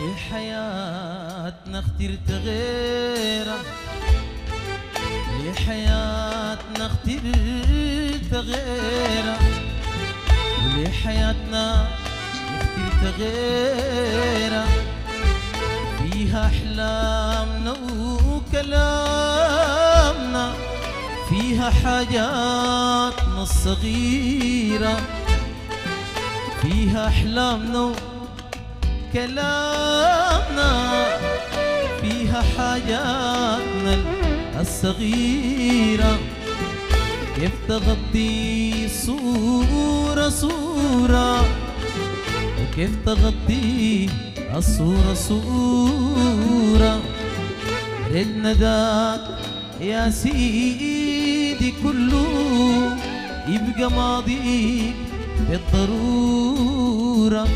لحياتنا اخترت غيرها. لحياتنا اخترت غيرها. ولحياتنا اخترت غيرها. فيها أحلامنا وكلامنا. فيها حاجاتنا الصغيرة. فيها أحلامنا وكلامنا فيها حاجاتنا الصغيرة. كيف تغطي صورة صورة؟ وكيف تغطي الصورة صورة؟ رجنا ذاك يا سيدي كله يبقى ماضيك بالضرورة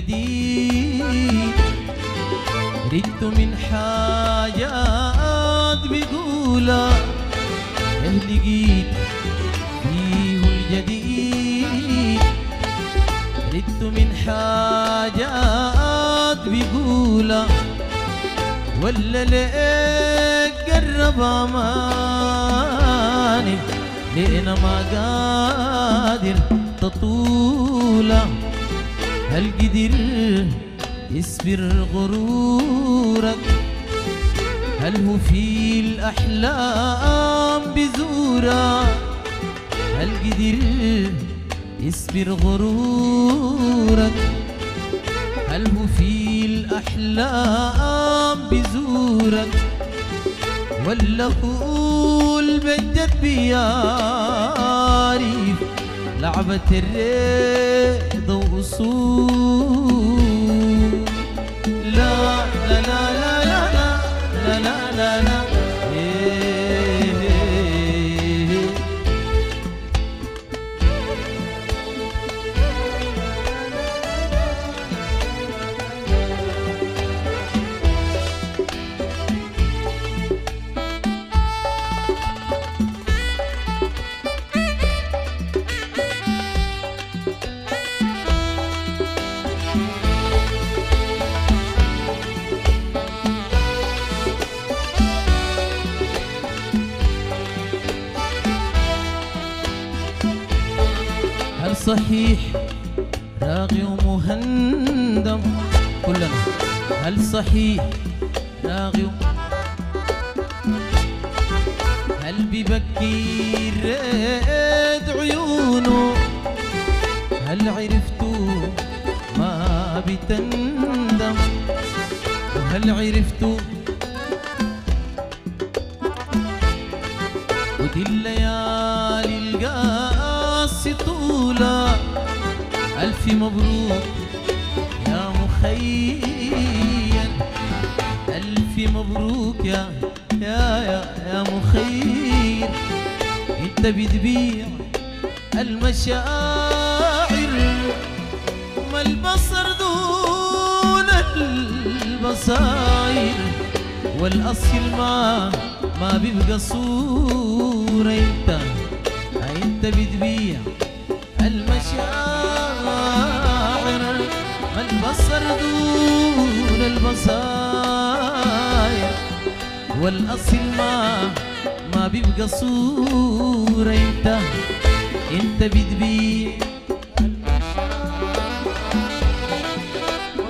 الجديد ردت من حاجات بقولا أهل جيد فيه الجديد. ردت من حاجات بقولا ولا لك قرب أماني. لأنا ما قادر تطوله هل قدر يصبر غرورك؟ هل هو في الأحلام بزورة؟ هل قدر يصبر غرورك؟ هل هو في الأحلام بزورك؟ ولا هو البجد بيعرف لعبة الرضا وصول لا لا لا لا لا لا لا لا لا إيه هل صحيح؟ راغي ومهندم. كلنا. هل صحيح؟ راغي هل ببكي ريد عيونه؟ هل عرفتوا ما بتندم؟ وهل عرفتوا ودي الليالي القاسي طولة ألف مبروك يا مخيل. ألف مبروك يا يا يا يا مخيل. إنت بتبيع المشاعر ما البصر دون البصاير. والأصل ما ما بيبقى صورة والاصل ما ما بيبقى صورة انت. انت بتبيع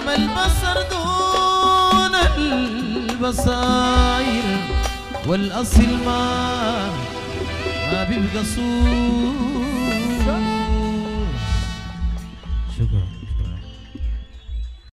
ما البصر دون البصاير. والاصل ما ما بيبقى صور شكرا شكرا.